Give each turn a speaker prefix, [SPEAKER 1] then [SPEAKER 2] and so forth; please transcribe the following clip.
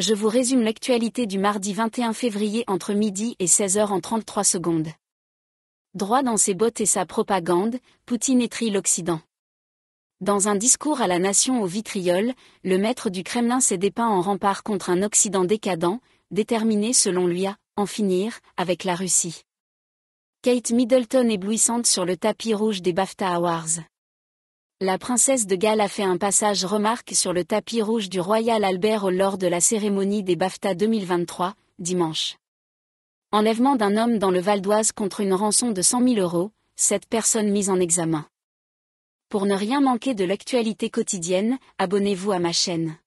[SPEAKER 1] Je vous résume l'actualité du mardi 21 février entre midi et 16h en 33 secondes. Droit dans ses bottes et sa propagande, Poutine étrit l'Occident. Dans un discours à la nation au vitriol, le maître du Kremlin s'est dépeint en rempart contre un Occident décadent, déterminé selon lui à en finir avec la Russie. Kate Middleton éblouissante sur le tapis rouge des BAFTA Awards. La princesse de Galles a fait un passage remarque sur le tapis rouge du Royal Albert lors de la cérémonie des BAFTA 2023, dimanche. Enlèvement d'un homme dans le Val d'Oise contre une rançon de 100 000 euros, cette personne mise en examen. Pour ne rien manquer de l'actualité quotidienne, abonnez-vous à ma chaîne.